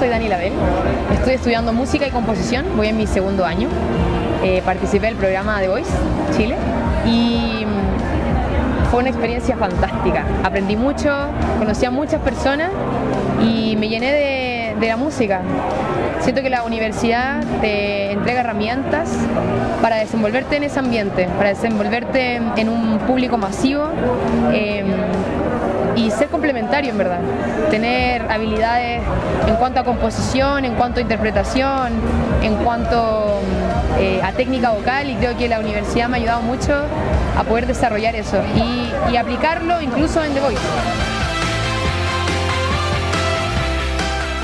soy Dani Label. Estoy estudiando música y composición, voy en mi segundo año. Eh, participé del programa The Voice Chile y mm, fue una experiencia fantástica. Aprendí mucho, conocí a muchas personas y me llené de, la música. Siento que la universidad te entrega herramientas para desenvolverte en ese ambiente, para desenvolverte en un público masivo. eh, y ser complementario en verdad, tener habilidades en cuanto a composición, en cuanto a interpretación, en cuanto eh, a técnica vocal y creo que la universidad me ha ayudado mucho a poder desarrollar eso y, y aplicarlo incluso en The Voice.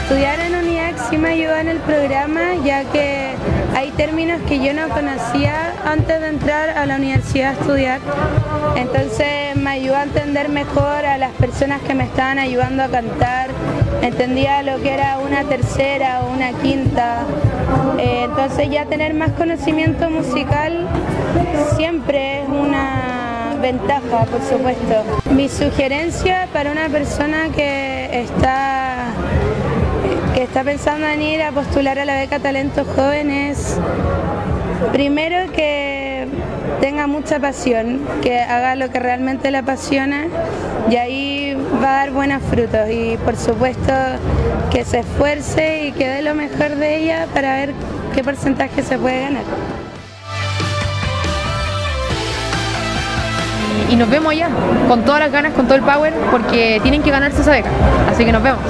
Estudiar en UNIAC sí me ayudó en el programa, ya que hay términos que yo no conocía antes de entrar a la universidad a estudiar. Entonces me ayudó a entender mejor a las personas que me estaban ayudando a cantar. Entendía lo que era una tercera o una quinta. Eh, entonces ya tener más conocimiento musical siempre es una ventaja, por supuesto. Mi sugerencia para una persona que está está pensando en ir a postular a la beca Talento Jóvenes, primero que tenga mucha pasión, que haga lo que realmente le apasiona y ahí va a dar buenos frutos y por supuesto que se esfuerce y que dé lo mejor de ella para ver qué porcentaje se puede ganar. Y, y nos vemos allá, con todas las ganas, con todo el power, porque tienen que ganarse esa beca. Así que nos vemos.